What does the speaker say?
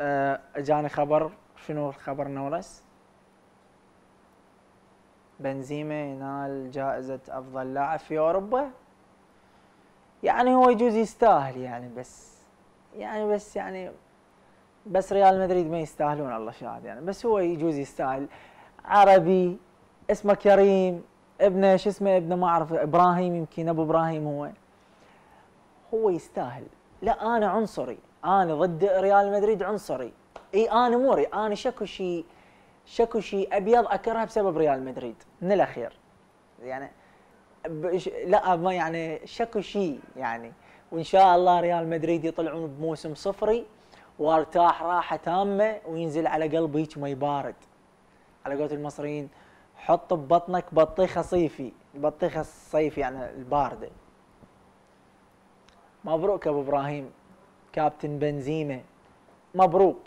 آه، اجاني خبر شنو الخبر نورس؟ بنزيما ينال جائزة أفضل لاعب في أوروبا؟ يعني هو يجوز يستاهل يعني بس يعني بس يعني بس ريال مدريد ما يستاهلون الله شاهد يعني بس هو يجوز يستاهل. عربي اسمه كريم ابنه شو اسمه ابنه ما أعرف إبراهيم يمكن أبو إبراهيم هو. هو يستاهل. لا أنا عنصري. أنا ضد ريال مدريد عنصري. إي أنا موري أنا شكو شيء شكو شيء أبيض أكرهه بسبب ريال مدريد. من الأخير. يعني بش لا ما يعني شكو شيء يعني. وإن شاء الله ريال مدريد يطلعون بموسم صفري وأرتاح راحة تامة وينزل على قلبي هيك ما يبارد. على قولة المصريين حط ببطنك بطيخة صيفي. البطيخه الصيفي يعني الباردة. مبروك أبو إبراهيم. كابتن بنزيما مبروك.